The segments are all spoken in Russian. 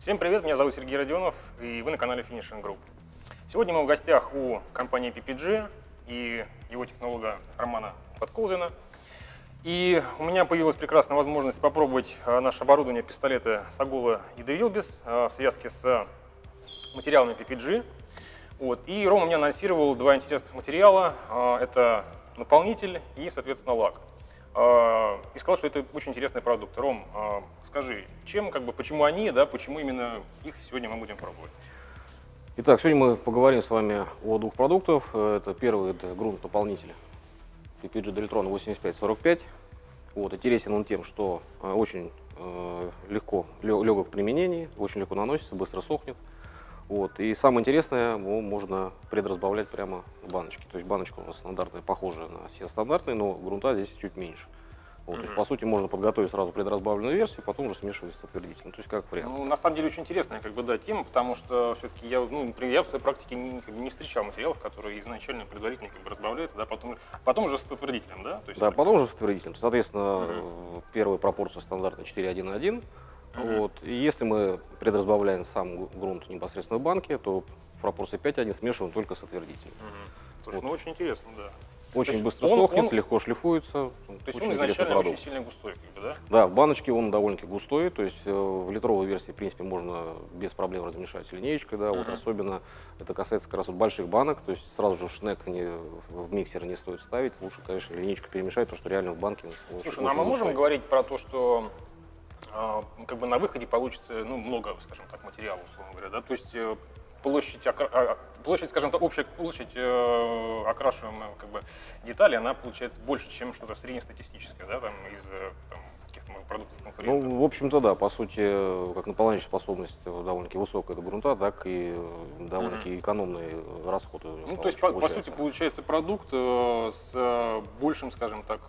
Всем привет, меня зовут Сергей Родионов, и вы на канале Finishing Group. Сегодня мы в гостях у компании PPG и его технолога Романа Подколзина. И у меня появилась прекрасная возможность попробовать а, наше оборудование пистолеты Сагола и Девилбис в связке с материалами PPG. Вот. И Рома мне анонсировал два интересных материала. А, это наполнитель и, соответственно, лак. А, и сказал, что это очень интересный продукт. Ром, а, скажи, чем, как бы, почему они, да, почему именно их сегодня мы будем пробовать? Итак, сегодня мы поговорим с вами о двух продуктах. Это первый это грунт-наполнитель PPG Deltron 8545. Вот, интересен он тем, что э, очень э, легко, легок в применении, очень легко наносится, быстро сохнет. Вот. И самое интересное, его можно предразбавлять прямо в баночке. То есть баночка у нас стандартная, похожая на все стандартные, но грунта здесь чуть меньше. Вот, mm-hmm. То есть, по сути, можно подготовить сразу предразбавленную версию, потом уже смешивать с отвердителем. То есть, как вариант. Ну, на самом деле, очень интересная как бы, да, тема, потому что все-таки я, ну, например, я в своей практике не, как бы, не встречал материалов, которые изначально предварительно как бы, разбавляются, да, потом, потом уже с отвердителем, да? То есть, да, потом уже с отвердителем. Соответственно, mm-hmm. первая пропорция стандартная 4.1.1, Uh-huh. Вот. И если мы предразбавляем сам грунт непосредственно в банке, то пропорции 5 они смешиваем только с отвердителем. Uh-huh. Слушай, вот. ну очень интересно, да. Очень быстро он, сохнет, он, легко шлифуется. То есть очень он изначально продукт. очень сильно густой, как бы, да? Да, в баночке он довольно-таки густой, то есть э, в литровой версии, в принципе, можно без проблем размешать линеечкой, да, uh-huh. вот особенно это касается как раз вот больших банок, то есть сразу же шнек не, в миксер не стоит ставить, лучше, конечно, линейку перемешать, потому что реально в банке... Слушай, ну а мы можем говорить про то, что как бы на выходе получится ну, много, скажем так, материала, условно говоря. Да? То есть э, площадь, а, площадь, скажем так, общая площадь э, окрашиваемой как бы, детали, она получается больше, чем что-то среднестатистическое, да, там, из э, там, каких-то продуктов конкурентов. Ну, в общем-то, да, по сути, как наполняющая способность довольно-таки высокая до грунта, так и довольно-таки mm-hmm. экономные расходы. Ну, то есть, по, по сути, получается продукт с большим, скажем так,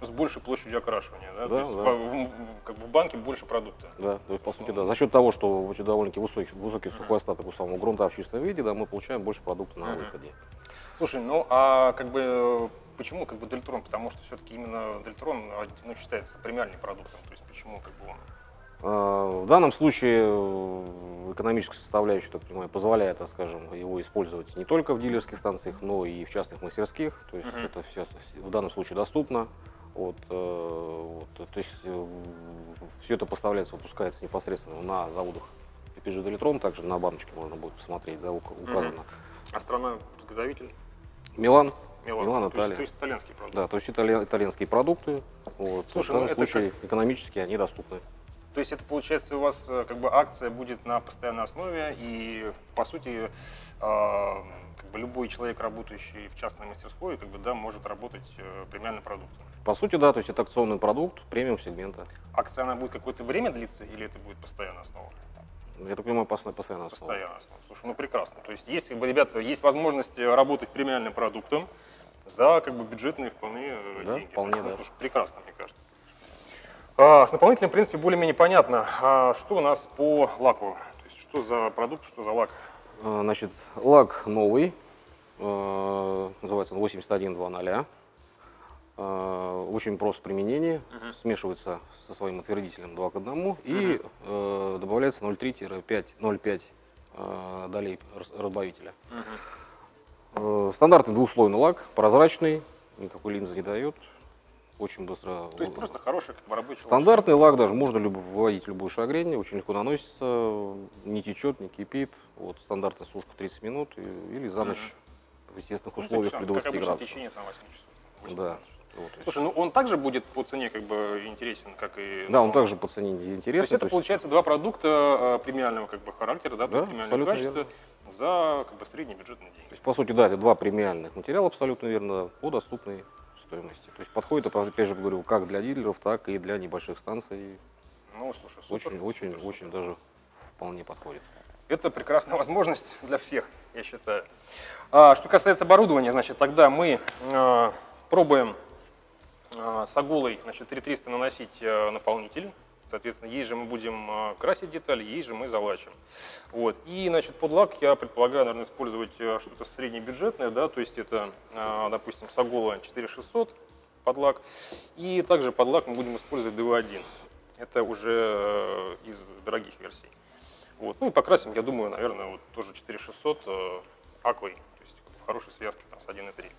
с большей площадью окрашивания. Да? Да, То есть да. В, как бы в банке больше продукта. Да, то есть, по сути, да. За счет того, что довольно-таки высокий, высокий сухой остаток у самого грунта в чистом виде, да, мы получаем больше продукта на выходе. Слушай, ну а как бы почему как бы Дельтрон? Потому что все-таки именно Дельтрон ну, считается премиальным продуктом. То есть почему как бы он а, в данном случае э, экономическая составляющая, так понимаю, позволяет, так скажем, его использовать не только в дилерских станциях, но и в частных мастерских. То есть uh-huh. это все в данном случае доступно. Вот, э, вот, то есть э, все это поставляется, выпускается непосредственно на заводах PPG Delitron, также на баночке можно будет посмотреть, да, указано. А страна изготовитель? Милан. Милан, Милан то Италия. Есть, то есть итальянские продукты. Да, то есть итали, итальянские продукты. Вот. Слушай, в данном ну, случае как... экономически они доступны. То есть это получается у вас э, как бы акция будет на постоянной основе и по сути э, как бы любой человек, работающий в частной мастерской, как бы да, может работать э, премиальным продуктом. По сути, да, то есть это акционный продукт премиум сегмента. Акция она будет какое-то время длиться или это будет постоянная основа? Я так понимаю, постоянная основа. Постоянная основа. Слушай, ну прекрасно. То есть если, ребята, есть возможность работать премиальным продуктом за как бы бюджетные вполне да, деньги. Вполне, ну, да. Слушай, прекрасно, мне кажется. А, с наполнителем, в принципе, более-менее понятно. А что у нас по лаку? То есть, что за продукт, что за лак? А, значит, лак новый, э, называется он 8120. Э, очень просто применение, uh-huh. смешивается со своим отвердителем 2 к 1 uh-huh. и э, добавляется 0,3-0,5 э, долей разбавителя. Uh-huh. Э, стандартный двухслойный лак, прозрачный, никакой линзы не дает, очень быстро. То есть просто хороший как бы, рабочий Стандартный лак даже можно люб, вводить любую шагрень, очень легко наносится, не течет, не кипит. Вот стандартная сушка 30 минут или за ночь uh-huh. в естественных ну, условиях ну, при 20 градусах. течение 8 часов. 8 да. Вот, Слушай, ну он также будет по цене как бы интересен, как и... Да, он также по цене интересен. То есть это то есть... получается два продукта э, премиального как бы характера, да, то есть премиального качества верно. за как бы средний бюджетный деньги. То есть по сути, да, это два премиальных материала абсолютно верно по доступной стоимости. То есть подходит, опять же говорю, как для дилеров, так и для небольших станций. Ну, слушай, супер. Очень, очень, супер, очень даже вполне подходит. Это прекрасная возможность для всех, я считаю. А, что касается оборудования, значит, тогда мы э, пробуем с агулой значит, 3300 наносить э, наполнитель. Соответственно, ей же мы будем а, красить детали, ей же мы залачим. Вот. И значит, под лак я предполагаю, наверное, использовать э, что-то среднебюджетное, да, то есть это, а, допустим, Сагола 4600 под лак. И также под лак мы будем использовать DV1. Это уже э, из дорогих версий. Вот. Ну и покрасим, я думаю, наверное, вот тоже 4600 э, аквой, то есть в хорошей связке там, с 1.3.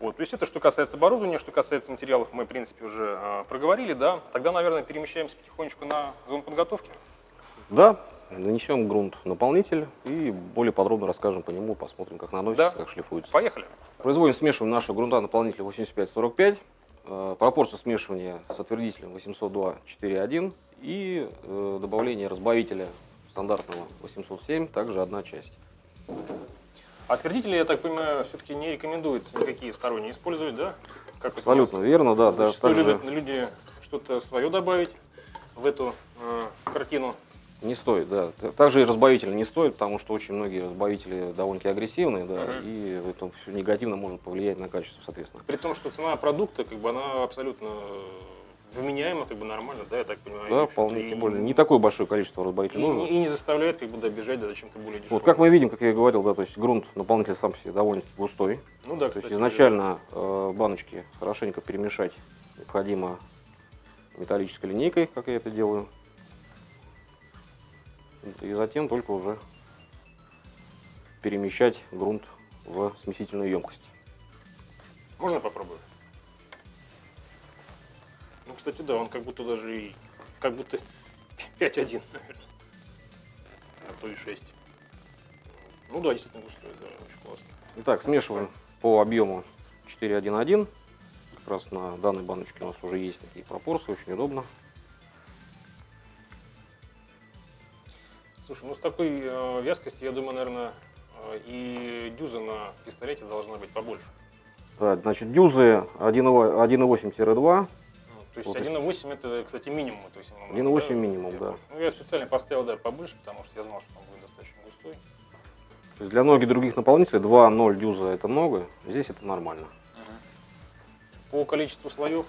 Вот, то есть это что касается оборудования, что касается материалов, мы, в принципе, уже э, проговорили, да. Тогда, наверное, перемещаемся потихонечку на зону подготовки. Да, нанесем грунт наполнитель и более подробно расскажем по нему, посмотрим, как наносится, Да. как шлифуется. Поехали. Производим смешивание нашего грунта наполнителя 85-45. Э, Пропорция смешивания с отвердителем 802-4.1 и э, добавление разбавителя стандартного 807, также одна часть. Отвердители, я так понимаю, все-таки не рекомендуется никакие сторонние использовать, да? Как Абсолютно верно, да. да Зачастую также любят люди что-то свое добавить в эту э, картину. не стоит, да. Также и разбавитель не стоит, потому что очень многие разбавители довольно-таки агрессивные, да, Мгм. и это все негативно может повлиять на качество, соответственно. При том, что цена продукта, как бы она абсолютно вменяема, как бы нормально, да, я так понимаю. и, Да, вполне, и- тем более. Не такое большое количество и, разбавителя нужно. и не заставляет как бы добежать до чего-то более дешевого. Вот как мы видим, как я и говорил, да, то есть грунт наполнитель сам себе довольно-таки густой. Ну да, То есть кстати, изначально э, баночки хорошенько перемешать необходимо металлической линейкой, как я это делаю. И затем только уже перемещать грунт в смесительную емкость. Можно попробовать? Кстати, да, он как будто даже и... Как будто 5-1, наверное. А то и 6. Ну да, действительно густой, да, очень классно. Итак, смешиваем по объему 4.1.1. Как раз на данной баночке у нас уже есть такие пропорции, очень удобно. Слушай, ну с такой э, вязкостью, я думаю, наверное, э, и дюза на пистолете должна быть побольше. Да, значит, дюзы 1.8-2, Ну, то есть Вот 1.8 это, кстати, минимум. То есть, ему 1.8 надо, минимум, да. Ну, я специально поставил, да, побольше, потому что я знал, что он будет достаточно густой. То есть для многих других наполнителей 2-0 дюза это много, здесь это нормально. По количеству слоев,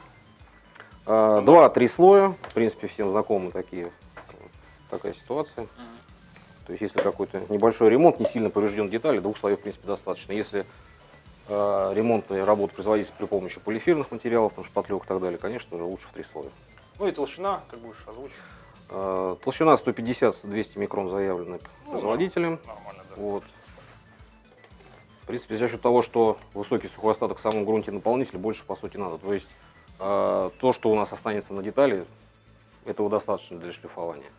А, Два-три слоя, в принципе, всем знакомы такие, такая ситуация. То есть если какой-то небольшой ремонт, не сильно поврежден детали, двух слоев, в принципе, достаточно. Если ремонтные работы производить при помощи полиэфирных материалов, там, шпатлевок и так далее, конечно же, лучше в три слоя. ну и толщина, как будешь озвучить, Э, толщина 150-200 микрон заявлена Ну, производителем. нормально, да. Вот. В принципе, за счет того, что высокий сухой остаток в самом грунте наполнителя, больше по сути надо. То есть э, то, что у нас останется на детали, этого достаточно для шлифования.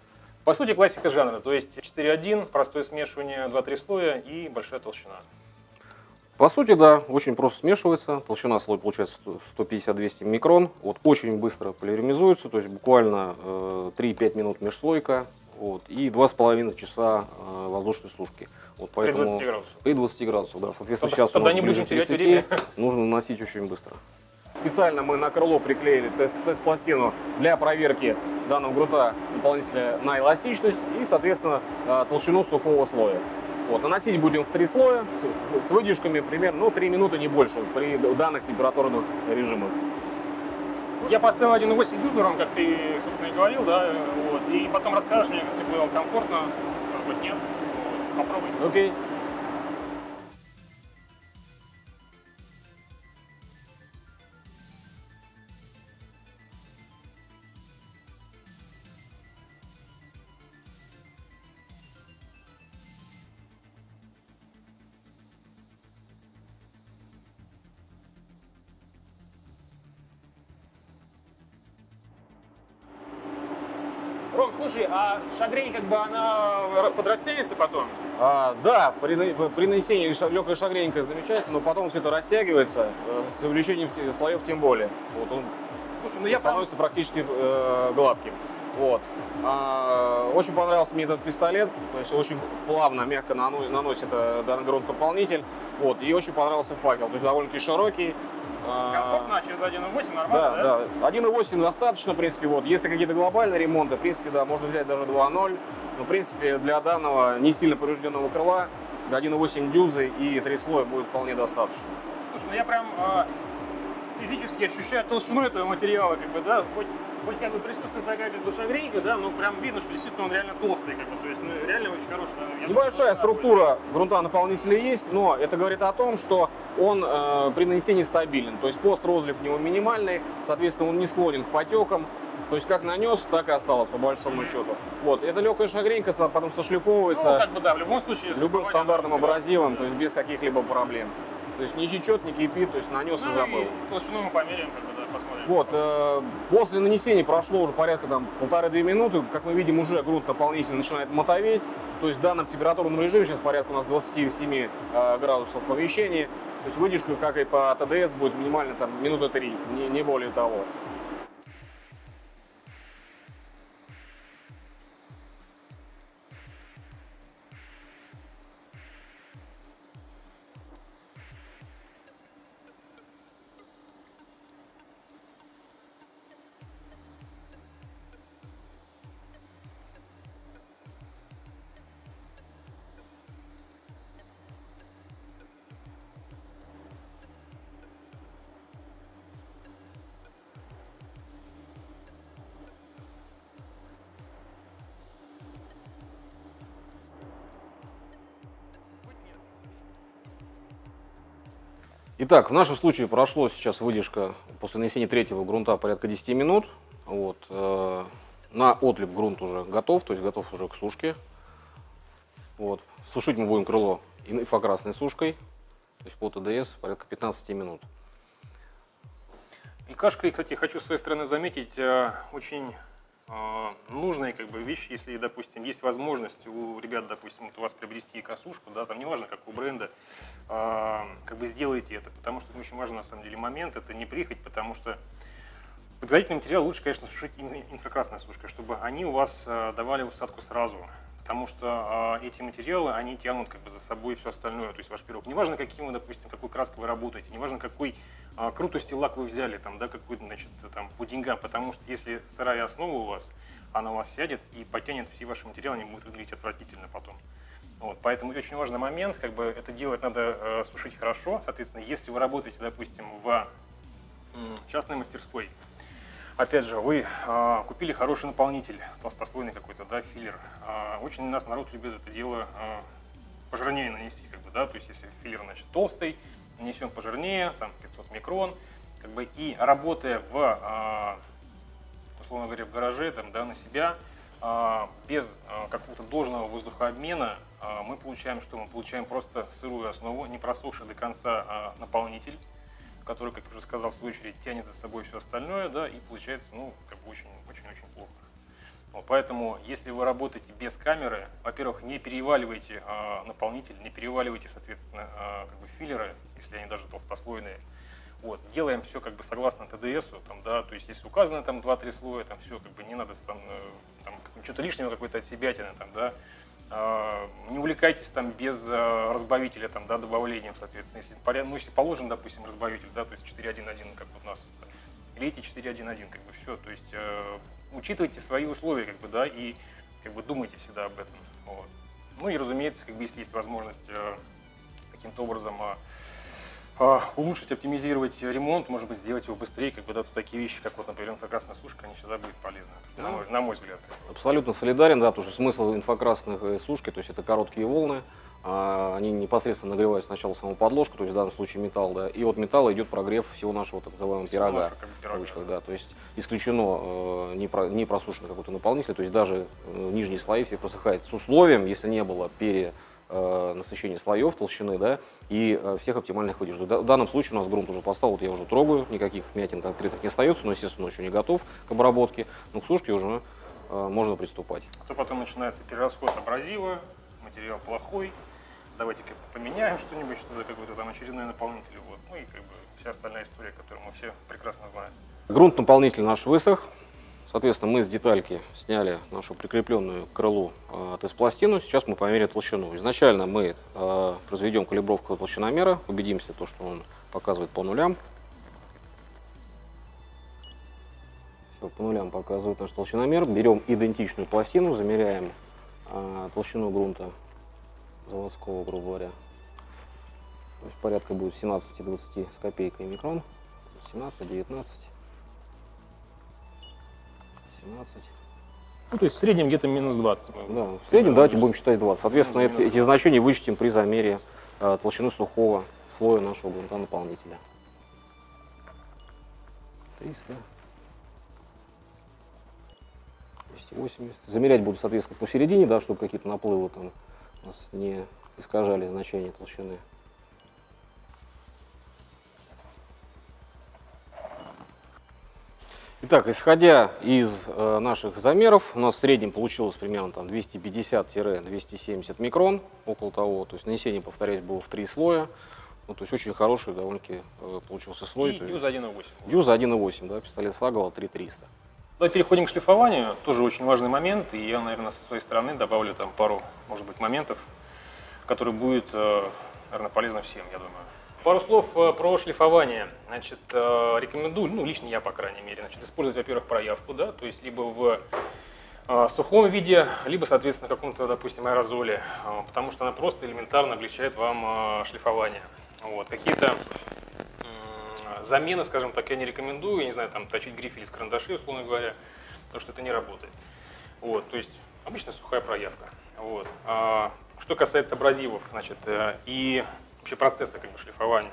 По сути, классика жанра, то есть 4.1, простое смешивание, 2-3 слоя и большая толщина. По сути, да, очень просто смешивается. Толщина слоя получается 100 150-200 микрон. Вот очень быстро полимеризуется, то есть буквально э, 3-5 минут межслойка. Вот, и 2,5 часа э, воздушной сушки. Вот При поэтому 20 градусах. При 20 градусах, да. Соответственно, Тогда- сейчас у тогда нас не будем терять 30, время. Нужно наносить очень быстро. Специально мы на крыло приклеили тест- тест-пластину для проверки данного грунта наполнителя на эластичность и, соответственно, э, толщину сухого слоя. Вот, наносить будем в три слоя с, с выдержками примерно ну, 3 минуты, не больше, при данных температурных режимах. Я поставил 1.8 дюзером, как ты, собственно, и говорил, да, вот, и потом расскажешь мне, как тебе было комфортно, может быть, нет. Вот, попробуй. Окей. Ром, слушай, а шагрень, как бы, она подрастянется потом? А, да, при, при нанесении легкая шагренька замечается, но потом все это растягивается, э, с увеличением слоев тем более. Вот он Слушай, ну я прям... становится практически э, гладким. Вот. А, очень понравился мне этот пистолет, то есть очень плавно, мягко нано- наносит э, данный грунт наполнитель. Вот. И очень понравился факел, то есть довольно-таки широкий. Комфортно, а через 1.8 нормально, да, да. 1.8 достаточно, в принципе, вот. Если какие-то глобальные ремонты, в принципе, да, можно взять даже 2.0. Но, в принципе, для данного не сильно поврежденного крыла 1.8 дюзы и 3 слоя будет вполне достаточно. Слушай, ну я прям э, физически ощущаю толщину этого материала, как бы, да, хоть, хоть как бы присутствует такая как бы шагренька, да, но прям видно, что действительно он реально толстый, как бы, то есть, ну, реально очень хороший. я думаю, Небольшая толщина структура грунта наполнителя есть, но это говорит о том, что он э, при нанесении стабилен. То есть пост розлив у него минимальный, соответственно, он не склонен к потекам. То есть как нанес, так и осталось, по большому счету. Вот, это легкая шагренька, потом Ну, сошлифовывается как бы да, в любом случае. любым стандартным абразивом, то есть без каких-либо проблем. То есть не течет, не кипит, то есть нанес и Ну забыл. и толщину мы померяем, как бы, посмотрим. Вот, э, после нанесения прошло уже порядка там полторы-две минуты, как мы видим, уже грунт наполнитель начинает мотоветь, то есть в данном температурном режиме, сейчас порядка у нас 27 э, градусов в помещении, то есть выдержка, как и по ТДС, будет минимально там минута три, не, не более того. Итак, в нашем случае прошло сейчас выдержка после нанесения третьего грунта порядка 10 минут. Вот, э, на отлип грунт уже готов, то есть готов уже к сушке. Вот. Сушить мы будем крыло инфокрасной сушкой, то есть по ТДС порядка 15 минут. И кашка, и, кстати, хочу с своей стороны заметить, э, очень э, нужная как бы вещь, если, допустим, есть возможность у ребят, допустим, вот у вас приобрести косушку, да, там неважно, как у бренда, как бы сделайте это, потому что очень важный на самом деле момент, это не прихоть, потому что подготовительный материал лучше, конечно, сушить ин- инфракрасной сушкой, чтобы они у вас э, давали усадку сразу. Потому что э, эти материалы, они тянут как бы за собой все остальное, то есть ваш пирог. Неважно, каким вы, допустим, какой краской вы работаете, неважно, какой а, крутости лак вы взяли, там, да, какой, значит, там, по деньгам, потому что если сырая основа у вас, она у вас сядет и потянет все ваши материалы, они будут выглядеть отвратительно потом. Вот, поэтому очень важный момент, как бы это делать надо э, сушить хорошо, соответственно, если вы работаете, допустим, в частной мастерской, Опять же, вы а, купили хороший наполнитель, толстослойный какой-то, да, филлер. А, очень нас народ любит это дело а, пожирнее нанести, как бы, да, то есть если филлер, значит, толстый, нанесен пожирнее, там 500 микрон, как бы, и работая в, а, условно говоря, в гараже, там, да, на себя, без а, какого-то должного воздухообмена, а, мы получаем что? Мы получаем просто сырую основу, не просохший до конца а, наполнитель, который, как я уже сказал, в свою очередь тянет за собой все остальное, да, и получается, ну, как бы очень-очень-очень плохо. Вот, поэтому, если вы работаете без камеры, во-первых, не переваливайте а, наполнитель, не переваливайте, соответственно, а, как бы филлеры, если они даже толстослойные. Вот, делаем все как бы согласно ТДСу, там, да, то есть если указано там 2-3 слоя, там все, как бы не надо там, э, там что-то лишнего какой-то от себя там, да, а, не увлекайтесь там без а, разбавителя, там, да, добавлением, соответственно. Если, ну, если положен, допустим, разбавитель, да, то есть 4.1.1, как у нас, лейте 4.1.1, как бы все. То есть э, учитывайте свои условия, как бы, да, и как бы думайте всегда об этом. Вот. Ну и, разумеется, как бы, если есть возможность э, каким-то образом а, улучшить, оптимизировать ремонт, может быть, сделать его быстрее, как бы, да, тут такие вещи, как вот, например, инфракрасная сушка, они всегда будут полезны, на, Да. мой, на мой взгляд. Абсолютно солидарен, да, потому что смысл инфракрасных э, сушки, то есть это короткие волны, а, они непосредственно нагревают сначала саму подложку, то есть в данном случае металл, да, и от металла идет прогрев всего нашего так называемого Всего пирога. нашего, пирога, кавычках, да, то есть исключено э, не, про- не просушенный какой-то наполнитель, то есть даже э, нижние слои все просыхают с условием, если не было пере э, насыщения слоев толщины, да, и э, всех оптимальных выдержек. В данном случае у нас грунт уже поставил, вот я уже трогаю, никаких мятин конкретных не остается, но, естественно, он еще не готов к обработке, но к сушке уже э, можно приступать. А то потом начинается перерасход абразива, материал плохой, давайте-ка поменяем что-нибудь, что-то какой-то там очередной наполнитель, вот. ну и как бы вся остальная история, которую мы все прекрасно знаем. Грунт наполнитель наш высох. Соответственно, мы с детальки сняли нашу прикрепленную к крылу э, тест-пластину. Сейчас мы померяем толщину. Изначально мы э, произведем калибровку толщиномера, убедимся, то, что он показывает по нулям. Все, по нулям показывает наш толщиномер. Берем идентичную пластину, замеряем э, толщину грунта заводского, грубо говоря. То есть порядка будет 17-20 с копейкой микрон. 17, 19, 17. Ну, то есть в среднем где-то минус 20. Да, в среднем давайте будем считать 20. Соответственно, Ну, минус эти значения вычтем при замере э, толщины сухого слоя нашего грунта наполнителя. 300. 280. Замерять буду, соответственно, посередине, да, чтобы какие-то наплывы там у нас не искажали значение толщины. Итак, исходя из э, наших замеров, у нас в среднем получилось примерно там 250-270 микрон, около того. То есть нанесение, повторяюсь, было в три слоя. Ну, то есть очень хороший довольно-таки э, получился слой. И дюза 1.8. Дюза 1.8, да, пистолет Сагова 3300. Давай переходим к шлифованию. Тоже очень важный момент. И я, наверное, со своей стороны добавлю там пару, может быть, моментов, которые будут, э, наверное, полезны всем, я думаю. Пару слов э, про шлифование. Значит, э, рекомендую, ну, лично я, по крайней мере, значит, использовать, во-первых, проявку, да, то есть либо в э, сухом виде, либо, соответственно, в каком-то, допустим, аэрозоле, потому что она просто элементарно облегчает вам шлифование. Вот. Какие-то замены, скажем так, я не рекомендую, я не знаю, там, точить грифель из карандашей, условно говоря, потому что это не работает. Вот, то есть обычная сухая проявка. Вот. А, что касается абразивов, значит, и вообще процесса как бы, шлифования.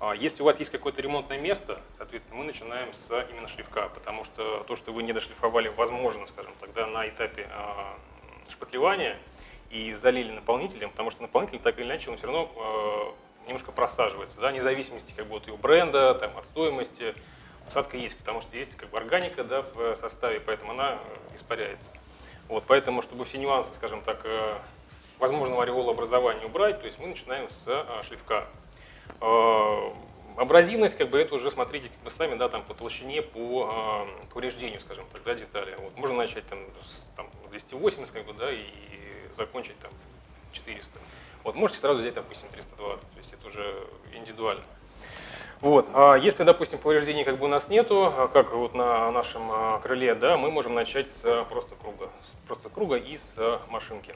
А, если у вас есть какое-то ремонтное место, соответственно, мы начинаем с именно шлифка, потому что то, что вы не дошлифовали, возможно, скажем, тогда на этапе а, шпатлевания и залили наполнителем, потому что наполнитель так или иначе он все равно а, немножко просаживается, да, вне зависимости как бы от его бренда, там, от стоимости, усадка есть, потому что есть как бы органика да, в составе, поэтому она э, испаряется. Вот, поэтому, чтобы все нюансы, скажем так, э, возможного ореола образования убрать, то есть мы начинаем с а, шлифка. А, абразивность, как бы это уже смотрите как бы сами, да, там по толщине, по а, повреждению, скажем так, да, детали. Вот. Можно начать там, с там, 280, как бы, да, и закончить там 400. Вот, можете сразу взять, допустим, 320, то есть это уже индивидуально. Вот. А если, допустим, повреждений как бы у нас нету, как вот на нашем крыле, да, мы можем начать с просто круга, просто круга и с машинки.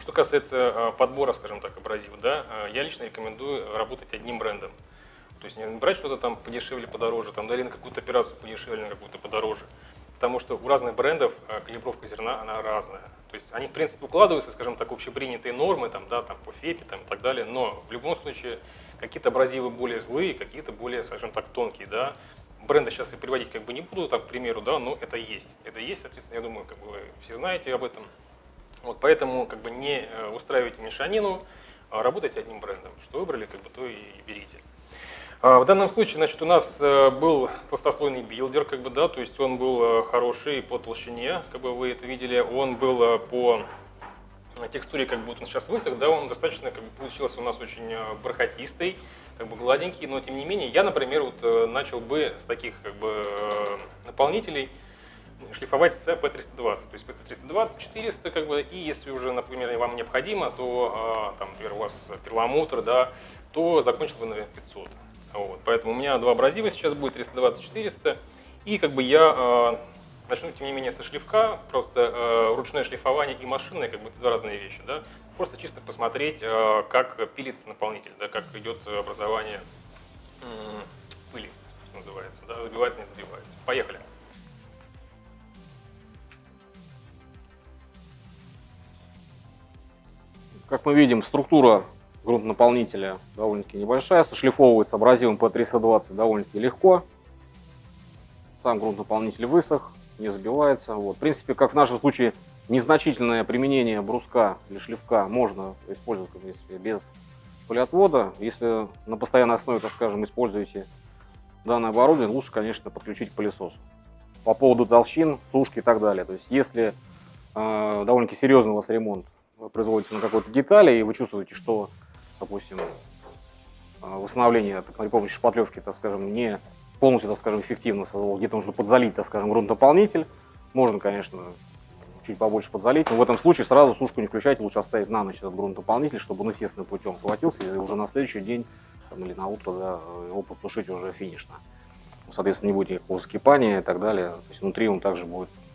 Что касается а, подбора, скажем так, абразива, да, а, я лично рекомендую работать одним брендом. То есть не брать что-то там подешевле, подороже, там дали на какую-то операцию подешевле, на какую-то подороже. Потому что у разных брендов а, калибровка зерна, она разная. То есть они, в принципе, укладываются, скажем так, общепринятые нормы, там, да, там, по ФЕПе там, и так далее, но в любом случае какие-то абразивы более злые, какие-то более, скажем так, тонкие, да. Бренды сейчас я приводить как бы не буду, так, к примеру, да, но это есть. Это есть, соответственно, я думаю, как бы вы все знаете об этом. Вот, поэтому как бы не э, устраивайте мешанину, а работайте одним брендом. Что выбрали, как бы то и берите. А, в данном случае, значит, у нас э, был толстослойный builder, как бы, да, то есть он был э, хороший по толщине, как бы вы это видели, он был по текстуре, как бы он сейчас высох, да, он достаточно, как бы, получился у нас очень бархатистый, как бы гладенький, но тем не менее, я, например, вот начал бы с таких, как бы, наполнителей, шлифовать с P320. То есть P320, 400, как бы, и если уже, например, вам необходимо, то, а, там, например, у вас перламутр, да, то закончил бы на 500. Вот. Поэтому у меня два абразива сейчас будет 320, 400. И как бы я э, начну, тем не менее, со шлифка, просто э, ручное шлифование и машинное, как бы это два разные вещи, да. Просто чисто посмотреть, как пилится наполнитель, да, как идет образование э, пыли, называется, да, забивается, не забивается. Поехали. Как мы видим, структура грунтонаполнителя довольно-таки небольшая, сошлифовывается абразивом P320 довольно-таки легко. Сам грунтонаполнитель высох, не забивается. Вот. В принципе, как в нашем случае, незначительное применение бруска или шлифка можно использовать в принципе, без пылеотвода. Если на постоянной основе, так скажем, используете данное оборудование, лучше, конечно, подключить к пылесосу. По поводу толщин, сушки и так далее. То есть, если э, довольно-таки серьезный у вас ремонт вы производите на какой-то детали, и вы чувствуете, что, допустим, а, восстановление при помощи шпатлевки, так скажем, не полностью, так скажем, эффективно, где-то нужно подзалить, так скажем, грунтонаполнитель. Можно, конечно, чуть побольше подзалить, но в этом случае сразу сушку не включайте, лучше оставить на ночь этот грунтонаполнитель, чтобы он естественным путем схватился, и уже на следующий день там, или на утро да, его подсушить уже финишно. Соответственно, не будет никакого закипания и так далее. То есть внутри он также будет Э,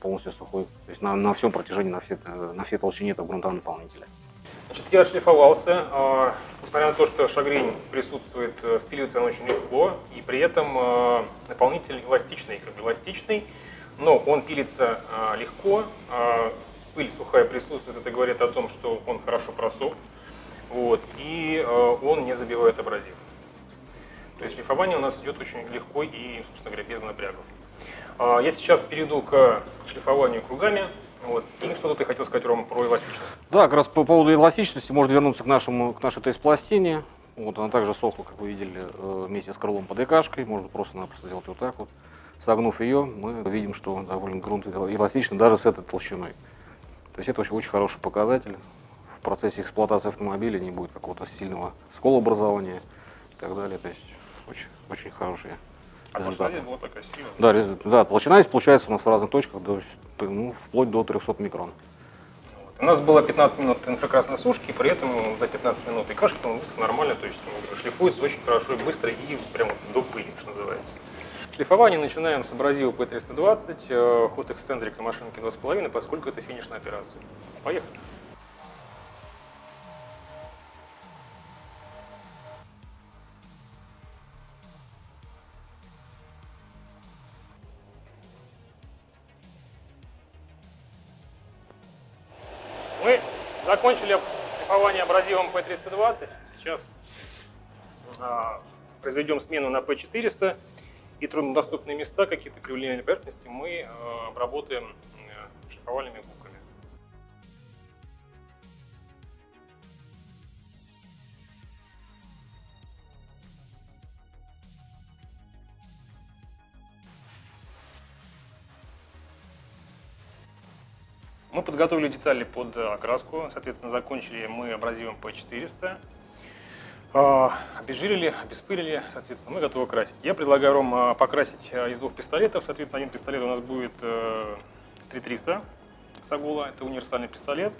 полностью сухой. То есть на, на всем протяжении, на, все, э, на всей толщине этого грунта наполнителя. Значит, я отшлифовался. Э, несмотря на то, что шагрень присутствует, спиливается он очень легко, и при этом наполнитель эластичный, как бы эластичный, но он пилится легко, пыль сухая присутствует, это говорит о том, что он хорошо просох, вот, и он не забивает абразив. То есть шлифование у нас идет очень легко и, собственно говоря, без напрягов. А, я сейчас перейду к шлифованию кругами. Вот. И что-то ты хотел сказать, Рома, про эластичность. Да, как раз по поводу эластичности можно вернуться к, нашему, к нашей тест-пластине. Вот, она также сохла, как вы видели, э, вместе с крылом под ЭКшкой. Можно просто-напросто сделать вот так вот. Согнув ее, мы видим, что довольно грунт эластичный даже с этой толщиной. То есть это очень, очень хороший показатель. В процессе эксплуатации автомобиля не будет какого-то сильного сколообразования и так далее. То есть очень, очень хорошие А толщина была такая сильная. Да, да, толщина здесь получается у нас в разных точках, до, ну, вплоть до 300 микрон. У нас было 15 минут инфракрасной сушки, при этом за 15 минут и кашки там высох нормально, то есть ну, шлифуется очень хорошо и быстро, и прямо до пыли, что называется. Шлифование начинаем с абразива P320, э, ход эксцентрика машинки 2,5, поскольку это финишная операция. Поехали. Произведем смену на P400 и труднодоступные места, какие-то кривлинейные поверхности мы а, обработаем э, шлифовальными губками. Мы подготовили детали под э, окраску, соответственно, закончили мы абразивом P400. А, Обезжирили, обеспылили, соответственно, мы готовы красить. Я предлагаю, Ром, а, покрасить а, из двух пистолетов. Соответственно, один пистолет у нас будет э, 3300 Сагула, это универсальный пистолет.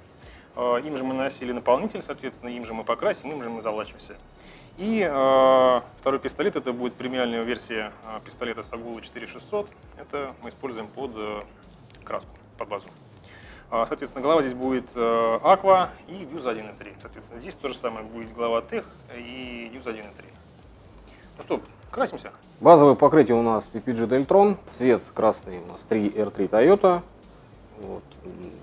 Им же мы наносили наполнитель, соответственно, им же мы покрасим, им же мы завлачимся. И э, второй пистолет, это будет премиальная версия э, пистолета Сагула 4600. Это мы используем под э, краску, под базу. А, Соответственно, голова здесь будет э, Aqua и Views 1.3. Соответственно, здесь то же самое будет голова Тех и Views 1.3. Ну что, красимся? Базовое покрытие у нас PPG Deltron, цвет красный у нас 3R3 Toyota. Вот.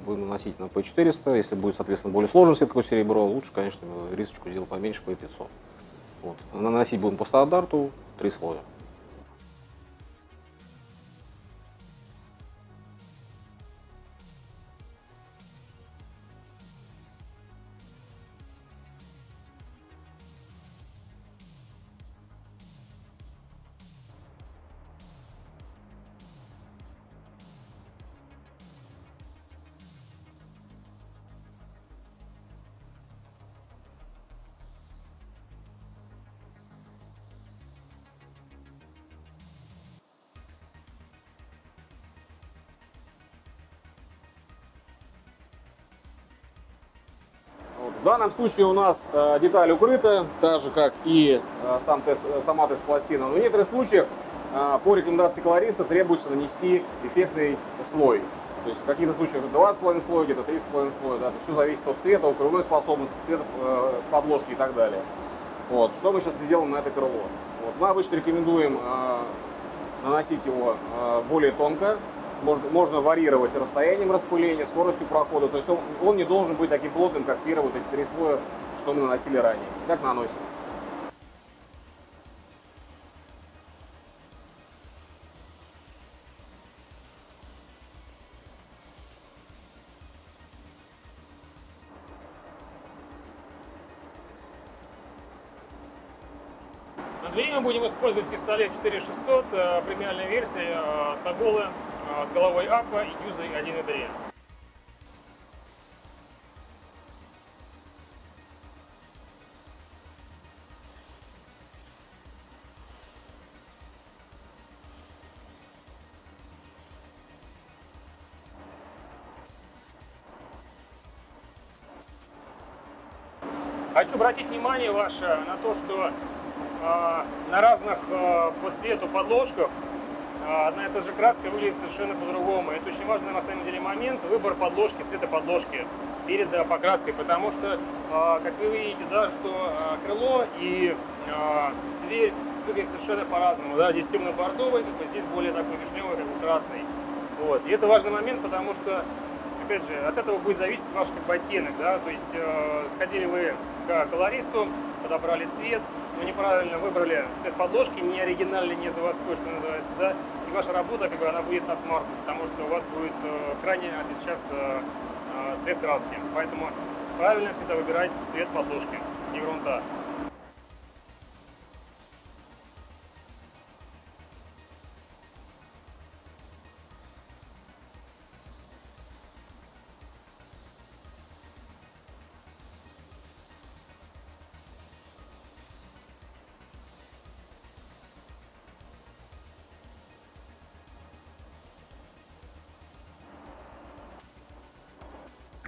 Будем наносить на P400, если будет, соответственно, более сложный цвет, какой серебро, лучше, конечно, рисочку сделать поменьше, P500. Вот. Наносить будем по стандарту, три слоя. Данном случае у нас э, деталь укрыта, так же как и э, сам тест, э, сама тест-пластина. Но в некоторых случаях э, по рекомендации колориста требуется нанести эффектный слой. То есть в каких-то случаях это 2,5 слоя, где-то 3,5 слоя. Да? Все зависит от цвета, укрывной способности, цвета э, подложки и так далее. Вот. Что мы сейчас сделаем на это крыло? Вот. Мы обычно рекомендуем э, наносить его э, более тонко, можно, можно варьировать расстоянием распыления, скоростью прохода. То есть он, он не должен быть таким плотным, как первые вот эти три слоя, что мы наносили ранее. Так наносим. На двери будем использовать пистолет 4600, э, премиальная версия э, Саголы э, с головой Aqua и дюзой 1.3. Хочу обратить внимание ваше на то, что э, на разных э, по цвету подложках э, одна и та же краска выглядит совершенно по-другому. Это очень важный на самом деле момент, выбор подложки, цвета подложки перед э, покраской, потому что, э, как вы видите, да, что э, крыло и дверь выглядят совершенно по-разному. Да? Здесь темно-бордовый, как бы здесь более такой вишневый, как бы красный. Вот. И это важный момент, потому что опять же, от этого будет зависеть ваш как бы, оттенок, да, то есть э, сходили вы к колористу, подобрали цвет, но неправильно выбрали цвет подложки, не оригинальный, не заводской, что называется, да, и ваша работа, как бы, она будет на смарку, потому что у вас будет э, крайне отличаться э, цвет краски. Поэтому правильно всегда выбирать цвет подложки и грунта.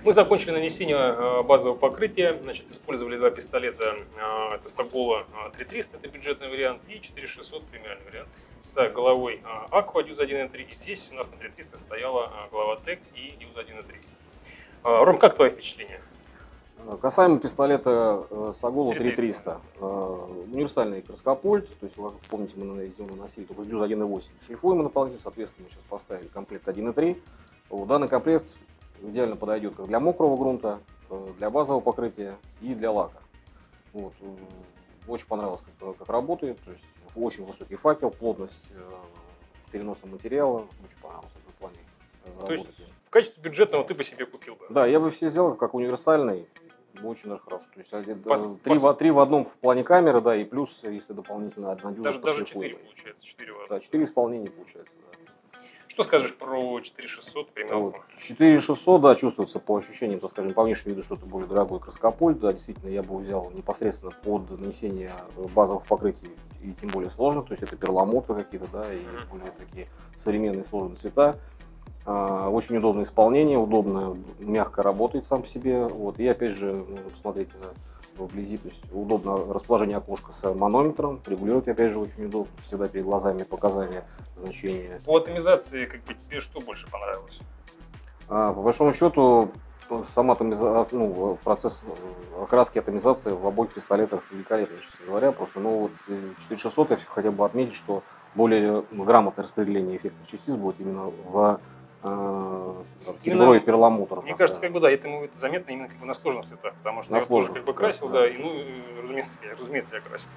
Мы закончили нанесение э, базового покрытия. Значит, использовали два пистолета. Э, это Сагола 3300, это бюджетный вариант, и 4600 премиальный вариант с головой Aqua Дюз 1.3. И здесь у нас на 3300 стояла э, голова Tech и Дюз 1.3. Ром, как твои впечатления? Касаемо пистолета Сагола 3300, универсальный краскопульт, то есть, помните, мы на его наносили только с Дюз 1.8. Шлифуемый наполнитель, соответственно, мы сейчас поставили комплект 1.3. Данный комплект идеально подойдет как для мокрого грунта, э, для базового покрытия и для лака. Вот. Э, очень понравилось, как, как работает. То есть очень высокий факел, плотность э, переноса материала. Очень понравилось в этом плане. То есть в качестве бюджетного ты бы себе купил бы? Да, я бы все сделал как универсальный. Очень даже хорошо. То есть пос, три, пос... В, три в одном в плане камеры, да, и плюс, если дополнительно одна дюжа Даже, даже 4 получается, 4 в одном. Да, 4 исполнения получается. Что скажешь про 4600 премиалку? 4600, да, чувствуется по ощущениям, то скажем, по внешнему виду, что это более дорогой краскопульт. Да, действительно, я бы взял непосредственно под нанесение базовых покрытий и тем более сложно. То есть это перламутры какие-то, да, и mm-hmm. более такие современные сложные цвета. А, очень удобное исполнение, удобно, мягко работает сам по себе. Вот. И опять же, ну, посмотрите на вблизи, то есть удобно расположение окошка с манометром, регулировать опять же очень удобно, всегда перед глазами показания значения. По атомизации как бы тебе что больше понравилось? А, по большому счету сама атомиза... ну, процесс окраски атомизации в обоих пистолетах великолепный, честно говоря. Просто ну, вот 4600 я хотел бы отметить, что более грамотное распределение эффектов частиц будет именно в э, серебро и перламутр. Мне кажется, как бы да, это это заметно именно как бы на сложных цветах, потому что на я тоже как бы красил, да, да и ну, разумеется, я, разумеется, я красил.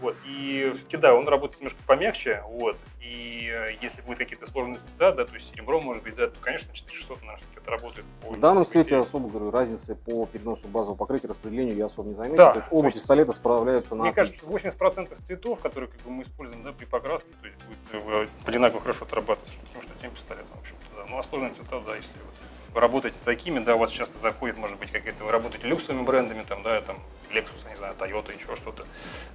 Вот. И все-таки, да, он работает немножко помягче, вот. И э, если будут какие-то сложные цвета, да, то есть серебро может быть, да, то, конечно, 4600, наверное, все-таки это работает. По в данном свете особо, говорю, разницы по переносу базового покрытия, распределению я особо не заметил. Да. То есть оба пистолета справляются на Мне кажется, 80% цветов, которые как бы, мы используем да, при покраске, то есть будет э, одинаково хорошо отрабатывать, потому что тем пистолетом, в общем-то. Ну, а сложные цвета, да, если вот вы работаете такими, да, у вас часто заходит, может быть, какие-то, вы работаете люксовыми брендами, там, да, там, Lexus, не знаю, Toyota, еще что-то,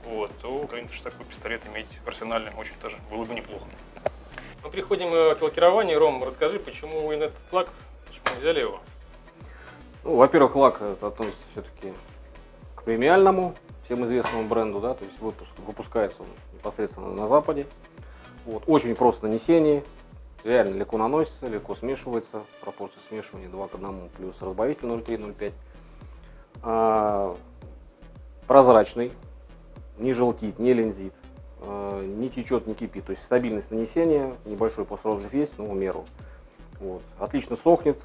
вот, то, конечно, такой пистолет иметь профессиональный очень тоже было бы неплохо. Мы переходим э, к лакированию. Ром, расскажи, почему именно этот лак, почему взяли его? Ну, во-первых, лак это относится все-таки к премиальному, всем известному бренду, да, то есть выпуск, выпускается он непосредственно на Западе. Вот, очень просто нанесение, реально легко наносится, легко смешивается, пропорция смешивания 2 к 1, плюс разбавитель 0,3-0,5. А, прозрачный, не желтит, не линзит, э, не течет, не кипит. То есть стабильность нанесения, небольшой построзлив есть, но в меру. Вот. Отлично сохнет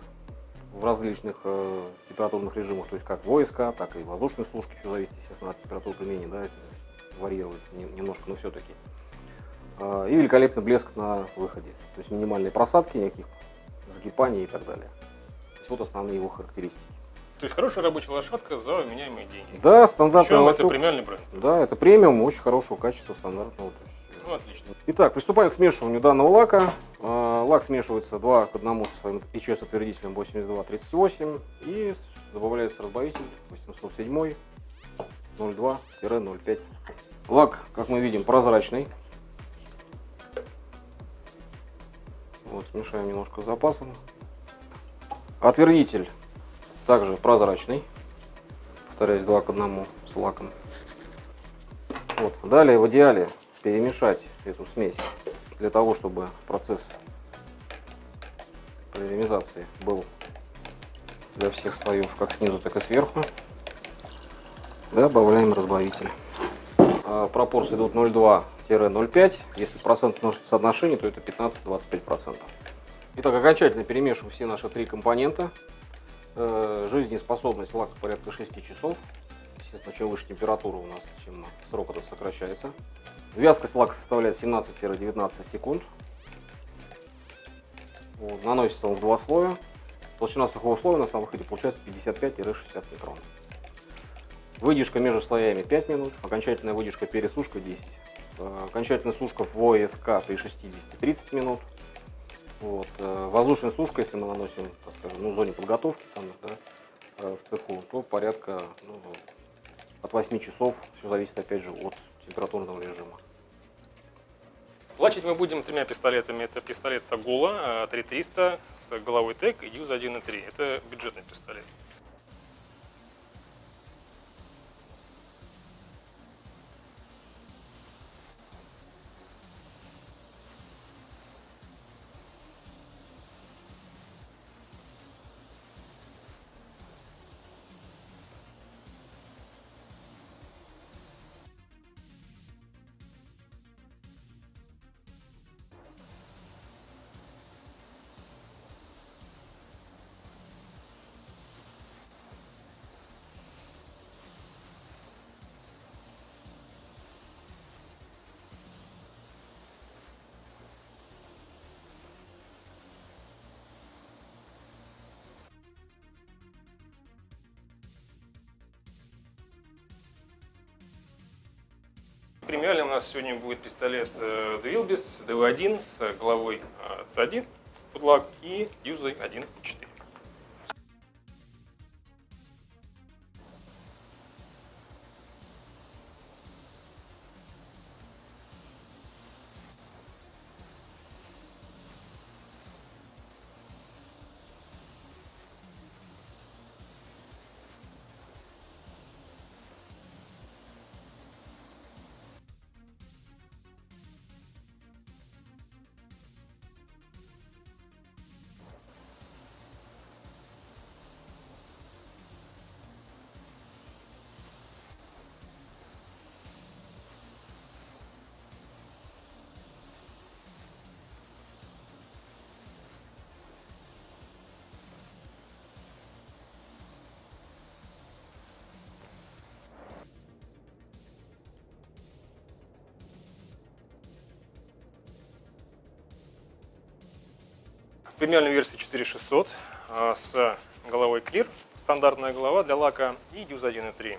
в различных э, температурных режимах, то есть как в ОСК, так и воздушной сушки, все зависит, естественно, от температуры применения, да, варьирует немножко, но все-таки. Э, и великолепный блеск на выходе, то есть минимальные просадки, никаких закипаний и так далее. То есть вот основные его характеристики. То есть хорошая рабочая лошадка за вменяемые деньги. Да, стандартный Причем лачок. это премиальный бренд. Да, это премиум, очень хорошего качества, стандартного. То есть... Ну, отлично. Итак, приступаем к смешиванию данного лака. А, лак смешивается 2 к 1 с своим HS отвердителем 8238 и добавляется разбавитель 807 02-05. Лак, как мы видим, прозрачный. Вот, смешаем немножко с запасом. Отвердитель также прозрачный. Повторяюсь, 2 к 1 с лаком. Вот. Далее в идеале перемешать эту смесь для того, чтобы процесс полимеризации был для всех слоев как снизу, так и сверху. Добавляем разбавитель. А, пропорции идут 0,2-0,5. Если процент множится соотношение, то это 15-25 процентов. Итак, окончательно перемешиваем все наши три компонента. Э, жизнеспособность лака порядка 6 часов. Естественно, чем выше температура у нас, чем срок это сокращается. Вязкость лака составляет 17-19 секунд. Вот, наносится он в два слоя. Толщина сухого слоя на самом выходе получается 55-60 микрон. Выдержка между слоями 5 минут, окончательная выдержка пересушка 10. Э, окончательная сушка в ОСК при 60-30 минут. Вот. Э, воздушная сушка, если мы наносим, так скажем, ну, в зоне подготовки там, да, э, в цеху, то порядка ну, от 8 часов. Все зависит опять же от температурного режима. Плачить мы будем тремя пистолетами. Это пистолет Сагула 3300 с головой ТЭК и Юз 1.3. Это бюджетный пистолет. Премиальным у нас сегодня будет пистолет Duilbis DV1 с головой C1 подлак и дюзой 1.4. премиальной версии 4600 а, с головой Clear, стандартная голова для лака и Duse 1.3.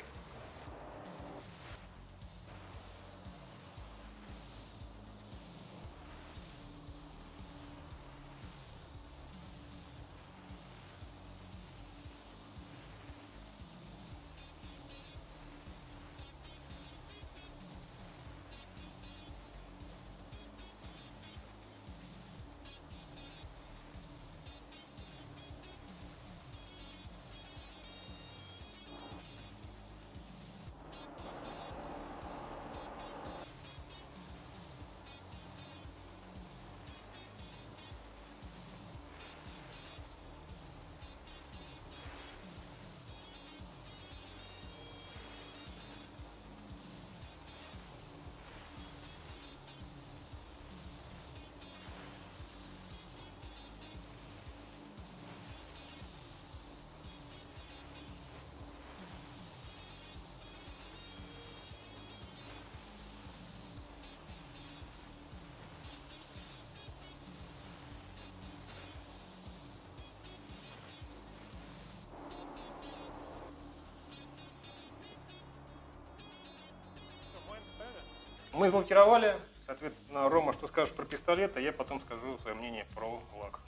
Мы залакировали. Соответственно, Рома, что скажешь про пистолет, а я потом скажу свое мнение про лак.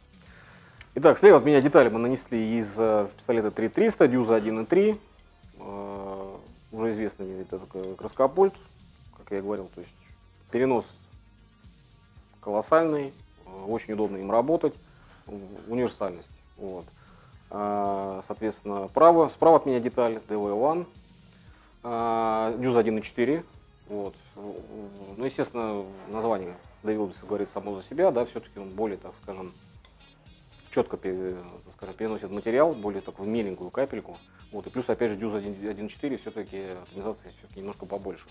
Итак, слева от меня детали мы нанесли из э, пистолета 3300, дюза 1.3. Э, уже известный это краскопульт, как я и говорил. То есть перенос колоссальный, э, очень удобно им работать, универсальность. Вот. Э, соответственно, право, справа от меня деталь DV1, э, дюза 1.4. Вот. Ну, естественно, название Дэвилбиса говорит само за себя, да, все-таки он более, так скажем, четко скажем, переносит материал, более так в меленькую капельку. Вот. И плюс, опять же, Дюз 1.4 все-таки оптимизация все-таки немножко побольше.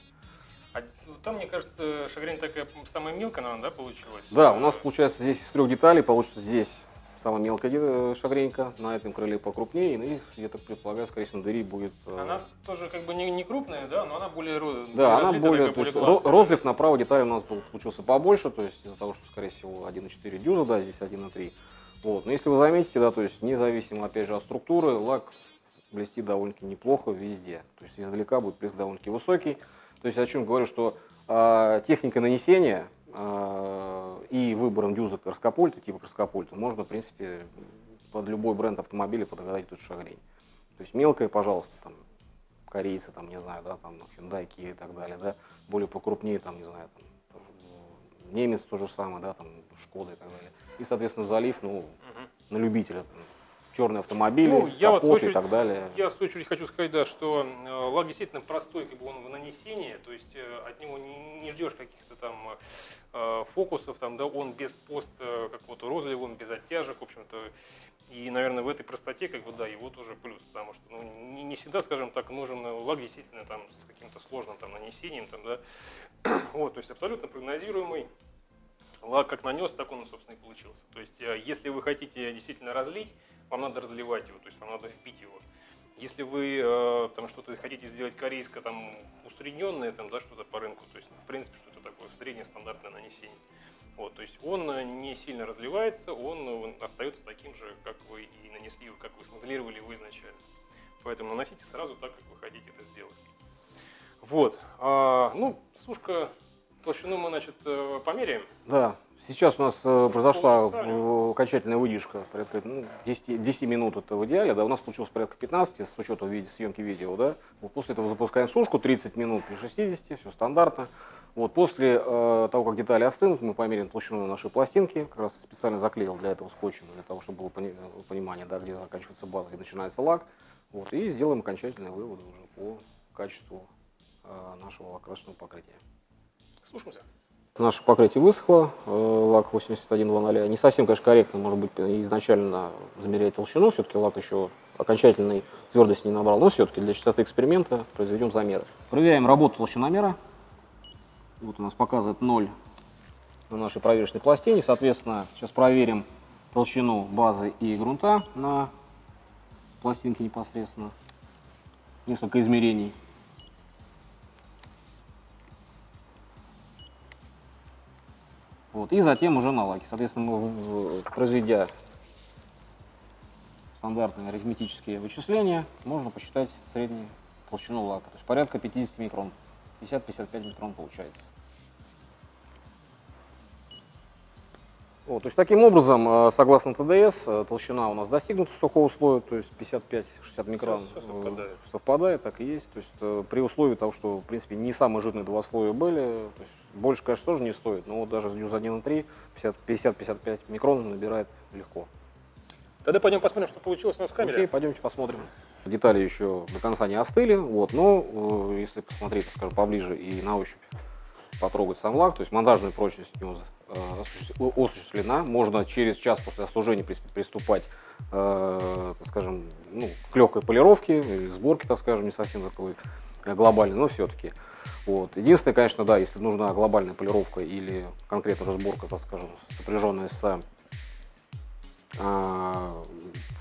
А там, мне кажется, шагрень такая самая мелкая, наверное, да, получилась? Да, у нас получается здесь из трех деталей получится здесь самая мелкая э, шагренька, на этом крыле покрупнее, ну и я так предполагаю, скорее всего, на дыре будет... э, Она тоже как бы не, не крупная, да, но она более Да, она более, то есть, розлив на правой детали у нас получился побольше, то есть из-за того, что, скорее всего, 1.4 дюза, да, здесь 1.3. Вот, но если вы заметите, да, то есть независимо, опять же, от структуры, лак блестит довольно-таки неплохо везде. То есть издалека будет блеск довольно-таки высокий. То есть о чем говорю, что э, техника нанесения и выбором дюза краскопульта, типа краскопульта, можно, в принципе, под любой бренд автомобиля подогнать эту шагрень. То есть мелкая, пожалуйста, там, корейцы, там, не знаю, да, там, Hyundai, Kia и так далее, да, более покрупнее, там, не знаю, там, немец то же самое, да, там, Шкода и так далее. И, соответственно, залив, ну, угу. на любителя, там, черные автомобили, ну, я вот, очередь, и так далее. Я в свою очередь хочу сказать, да, что э, лак действительно простой, как бы он в нанесении, то есть э, от него не, не ждешь каких-то там э, фокусов, там, да, он без пост какого-то розлива, он без оттяжек, в общем-то. И, наверное, в этой простоте, как бы, да, его тоже плюс, потому что ну, не, не всегда, скажем так, нужен лак действительно там с каким-то сложным там нанесением, там, да. вот, то есть абсолютно прогнозируемый. Лак как нанес, так он, собственно, и получился. То есть, если вы хотите действительно разлить, вам надо разливать его, то есть вам надо вбить его. Если вы э, там что-то хотите сделать корейско, там усредненное, там, да, что-то по рынку, то есть, в принципе, что-то такое среднее стандартное нанесение. Вот, то есть он э, не сильно разливается, он, он остается таким же, как вы и нанесли, как вы смоделировали его изначально. Поэтому наносите сразу так, как вы хотите это сделать. Вот. А, ну, сушка, толщину мы, значит, э, померяем. Да, Сейчас у нас э, произошла окончательная выдержка, порядка ну, 10, 10 минут это в идеале, да, у нас получилось порядка 15 с учетом виде, съемки видео, да. Вот после этого запускаем сушку, 30 минут при 60, все стандартно. Вот после э, того, как детали остынут, мы померяем толщину нашей пластинки, как раз специально заклеил для этого скотчем, для того, чтобы было пони понимание, да, где заканчивается база и начинается лак. Вот, и сделаем окончательные выводы уже по качеству э, нашего окрашенного покрытия. Слушаемся. Наше покрытие высохло, э, лак 8100. Не совсем, конечно, корректно, может быть, изначально замерять толщину, все-таки лак еще окончательной твердости не набрал, но все-таки для частоты эксперимента произведем замеры. Проверяем работу толщиномера. Вот у нас показывает 0 на нашей проверочной пластине, соответственно, сейчас проверим толщину базы и грунта на пластинке непосредственно. Несколько измерений. Вот, и затем уже на лаке. Соответственно, мы, произведя стандартные арифметические вычисления, можно посчитать среднюю толщину лака. То есть порядка 50 микрон. 50-55 микрон получается. Вот, то есть таким образом, э, согласно ТДС, э, толщина у нас достигнута сухого слоя, то есть 55-60 микрон все, все совпадает. совпадает, так и есть. То есть э, при условии того, что в принципе не самые жирные два слоя были, то есть больше, конечно, тоже не стоит, но вот даже с News 1.3 50-55 микрон набирает легко. Тогда пойдем посмотрим, что получилось у нас в камере. Окей, пойдемте посмотрим. Детали еще до конца не остыли, вот, но э, если посмотреть, скажем, поближе и на ощупь потрогать сам лак, то есть монтажная прочность News э, осуществлена, можно через час после остужения приступать, э, так скажем, ну, к легкой полировке, или сборке, так скажем, не совсем такой глобальной, но все-таки. Вот. Единственное, конечно, да, если нужна глобальная полировка или конкретно разборка, так скажем, сопряженная с а,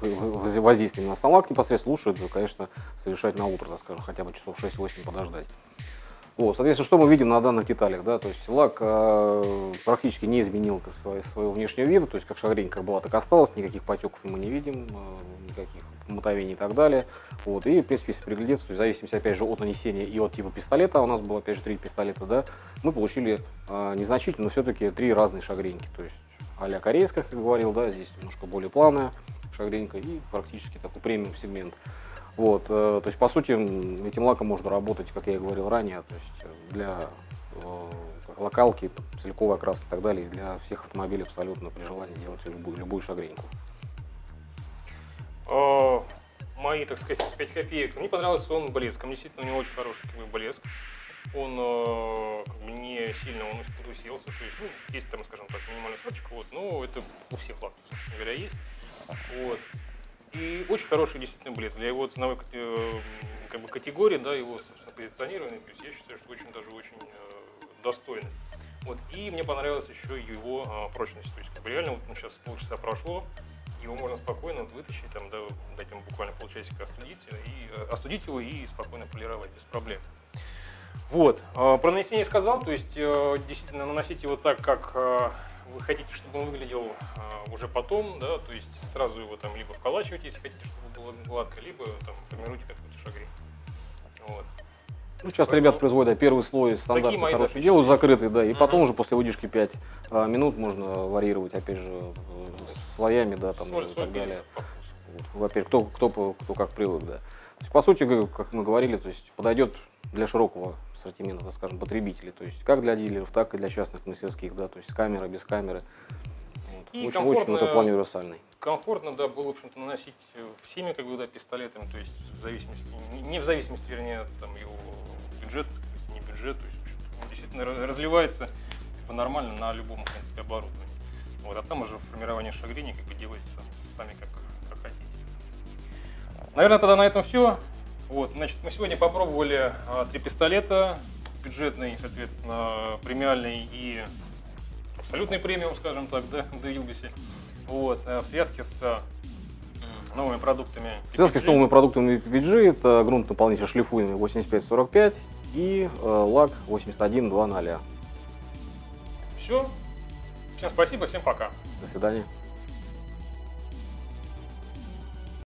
воздействием на салат непосредственно, лучше, конечно, совершать на утро, так скажем, хотя бы часов 6-8 подождать. Вот, соответственно, что мы видим на данных деталях, да, то есть лак э, практически не изменил свое, своего внешнего вида, то есть как шагрень как была, так осталась, никаких потеков мы не видим, э, никаких мотовений и так далее. Вот, и, в принципе, если приглядеться, то есть в зависимости, опять же, от нанесения и от типа пистолета, у нас было, опять же, три пистолета, да, мы получили э, незначительно, но все-таки три разные шагреньки, то есть а-ля корейская, как говорил, да, здесь немножко более плавная шагренька и практически такой премиум сегмент. Вот, э, то есть, по сути, этим лаком можно работать, как я и говорил ранее, то есть э, для э, локалки, целиковой окраски и так далее, для всех автомобилей абсолютно при желании делать любую, любую шагреньку. О, мои, так сказать, 5 копеек. Мне понравился он блеском, действительно у него очень хороший как бы, блеск. Он э, не сильно он подуселся, то есть, ну, есть там, скажем так, минимальный срочек, вот, но это у всех лаков, собственно говоря, есть. Вот. И очень хороший действительно блеск. Для его ценовой э, как бы, категории, да, его позиционирования, то есть я считаю, что очень даже очень э, достойный. Вот. И мне понравилась еще его э, прочность. То есть как бы реально вот ну, сейчас полчаса прошло, его можно спокойно вот вытащить, там, да, дать ему буквально полчасика остудить, и, э, остудить его и спокойно полировать без проблем. Вот. А, про нанесение сказал, то есть э, действительно наносить его так, как э, вы хотите, чтобы он выглядел уже потом, да, то есть сразу его там либо вколачивать, если хотите, чтобы было гладко, либо там формируйте какой-то шагрень. Вот. Ну, часто ребят производят первый слой стандартный хороший, делают закрытый, да, и угу. потом уже после выдержки 5 а, минут можно варьировать, опять же, слоями, да, там соль, и так далее. Во-первых, кто, кто, кто как привык, да. То есть, по сути, как мы говорили, то есть подойдет для широкого ассортимента, так скажем, потребителей, то есть как для дилеров, так и для частных мастерских, да, то есть камера, без камеры. Вот. И очень, очень в этом плане универсальный. Комфортно, да, было, в общем-то, наносить всеми, как бы, да, пистолетами, то есть в зависимости, не в зависимости, вернее, там, его бюджет, не бюджет, то есть, он действительно разливается нормально на любом, в принципе, оборудовании. Вот, а там уже формирование шагрени как бы делается сами как, как хотите. Наверное, тогда на этом все. Вот, значит, мы сегодня попробовали а, три пистолета, бюджетный, соответственно, премиальный и абсолютный премиум, скажем так, да, в Юбисе. Вот, а в связке с новыми продуктами. В связке с новыми продуктами PPG это грунт наполнитель шлифуемый 8545 и э, лак 8120. Все. Всем спасибо, всем пока. До свидания.